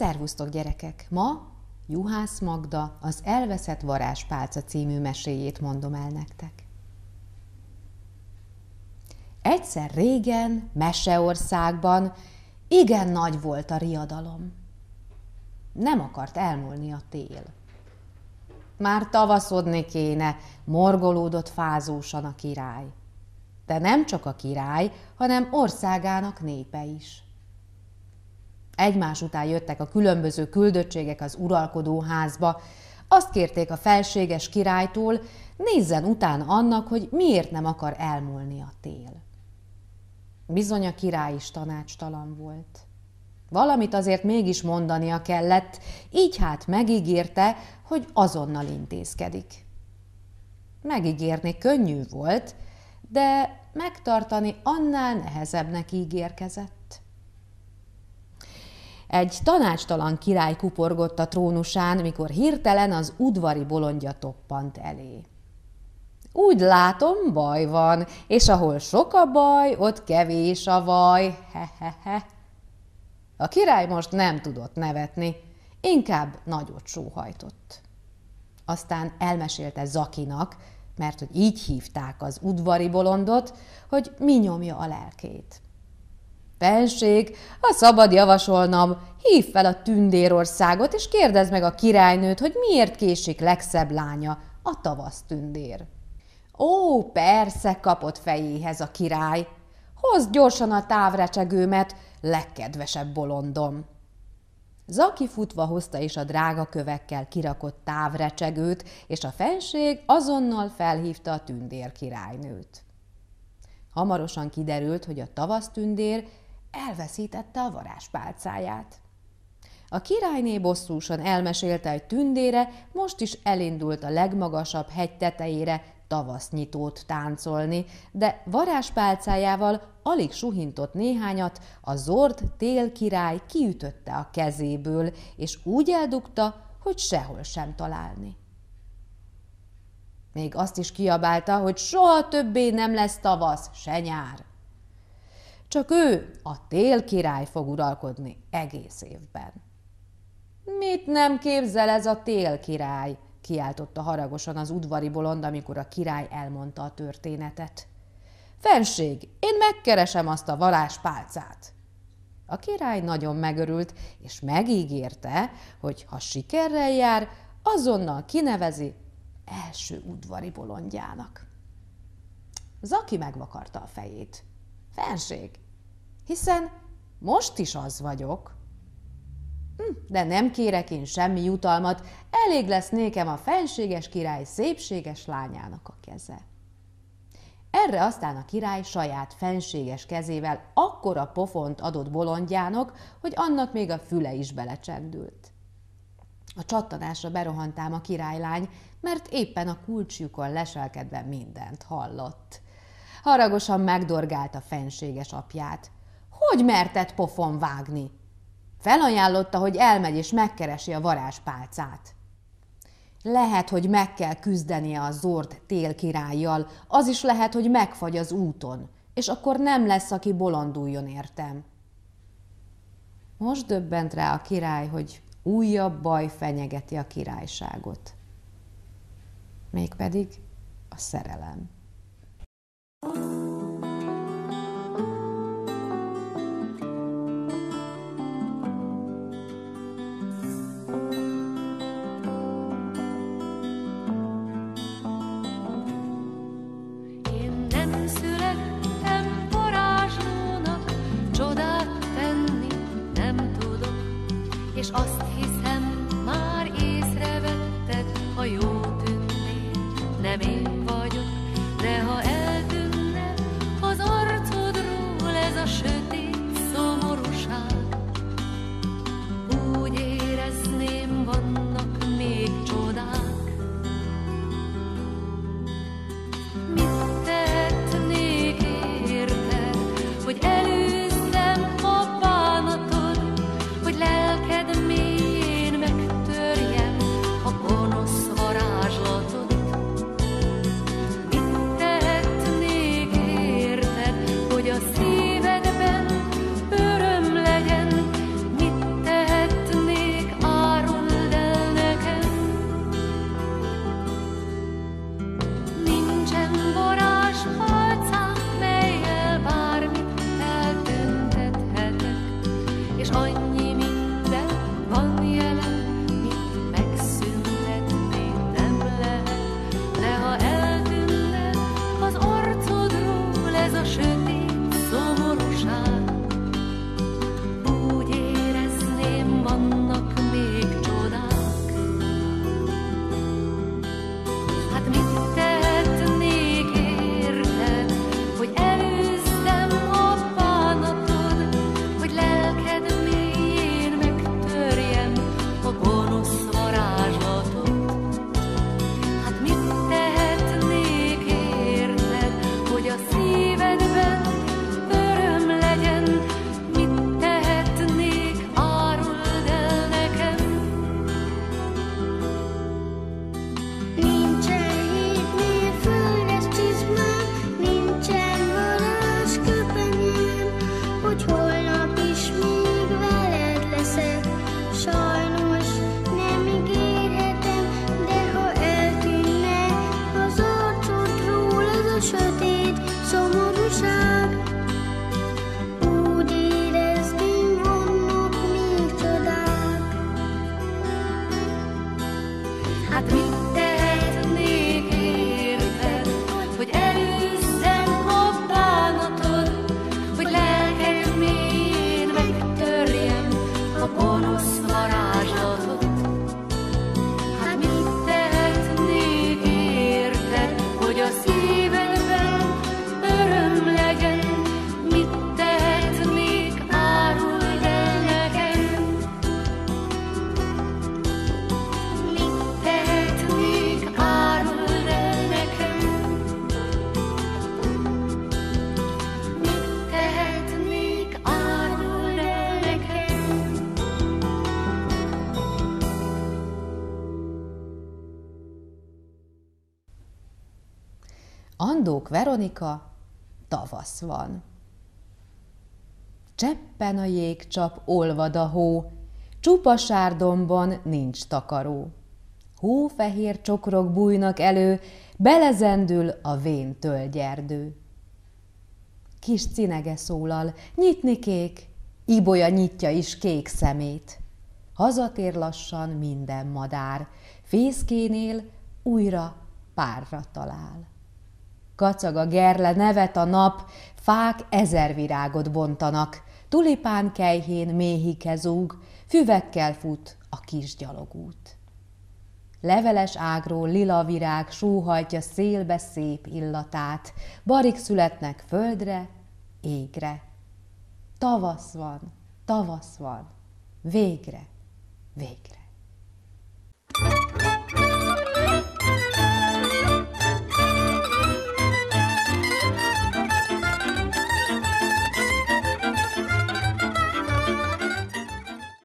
Szervusztok gyerekek! Ma Juhász Magda az Elveszett Varázspálca című meséjét mondom el nektek. Egyszer régen, Meseországban igen nagy volt a riadalom. Nem akart elmúlni a tél. Már tavaszodni kéne, morgolódott fázósan a király. De nem csak a király, hanem országának népe is. Egymás után jöttek a különböző küldöttségek az uralkodó házba, azt kérték a felséges királytól, nézzen után annak, hogy miért nem akar elmúlni a tél. Bizony a király is tanácstalan volt. Valamit azért mégis mondania kellett, így hát megígérte, hogy azonnal intézkedik. Megígérni könnyű volt, de megtartani annál nehezebbnek ígérkezett. Egy tanácstalan király kuporgott a trónusán, mikor hirtelen az udvari bolondja toppant elé. Úgy látom, baj van, és ahol sok a baj, ott kevés a vaj, he-he-he. A király most nem tudott nevetni, inkább nagyot sóhajtott. Aztán elmesélte Zakinak, mert hogy így hívták az udvari bolondot, hogy mi nyomja a lelkét. Fenség, ha szabad javasolnom, hív fel a tündérországot, és kérdezd meg a királynőt, hogy miért késik legszebb lánya, a tavasz tündér. Ó, persze, kapott fejéhez a király. Hozd gyorsan a távrecsegőmet, legkedvesebb bolondom. Zaki futva hozta is a drága kövekkel kirakott távrecsegőt, és a fenség azonnal felhívta a tündér királynőt. Hamarosan kiderült, hogy a tavasztündér elveszítette a varázspálcáját. A királyné bosszúsan elmesélte, hogy tündére most is elindult a legmagasabb hegy tetejére tavasznyitót táncolni, de varázspálcájával alig suhintott néhányat, a zord télkirály kiütötte a kezéből, és úgy eldugta, hogy sehol sem találni. Még azt is kiabálta, hogy soha többé nem lesz tavasz, se nyár. Csak ő, a télkirály fog uralkodni egész évben. Mit nem képzel ez a télkirály? kiáltotta haragosan az udvari bolond, amikor a király elmondta a történetet. Fenség, én megkeresem azt a varázspálcát. A király nagyon megörült, és megígérte, hogy ha sikerrel jár, azonnal kinevezi első udvari bolondjának. Zaki megvakarta a fejét. Fenség, hiszen most is az vagyok. Hm, de nem kérek én semmi jutalmat, elég lesz nékem a fenséges király szépséges lányának a keze. Erre aztán a király saját fenséges kezével akkora pofont adott bolondjának, hogy annak még a füle is belecsendült. A csattanásra berohantám a királylány, mert éppen a kulcsjukon leselkedve mindent hallott. Haragosan megdorgált a fenséges apját. Hogy mertett pofon vágni? Felajánlotta, hogy elmegy és megkeresi a varázspálcát. Lehet, hogy meg kell küzdenie a Zord télkirállyal, az is lehet, hogy megfagy az úton, és akkor nem lesz, aki bolonduljon értem. Most döbbent rá a király, hogy újabb baj fenyegeti a királyságot. Mégpedig a szerelem. time. Andók Veronika, tavasz van. Cseppen a jégcsap, olvad a hó, csupa sárdomban nincs takaró. Hófehér csokrok bújnak elő, belezendül a vén tölgyerdő. Kis cinege szólal, nyitni kék, Ibolya nyitja is kék szemét. Hazatér lassan minden madár, fészkénél újra párra talál. Kacag a gerle, nevet a nap, fák ezer virágot bontanak, tulipán kejhén méhike füvekkel fut a kis gyalogút. Leveles ágról lila virág sóhajtja szélbe szép illatát, barik születnek földre, égre. Tavasz van, tavasz van, végre, végre.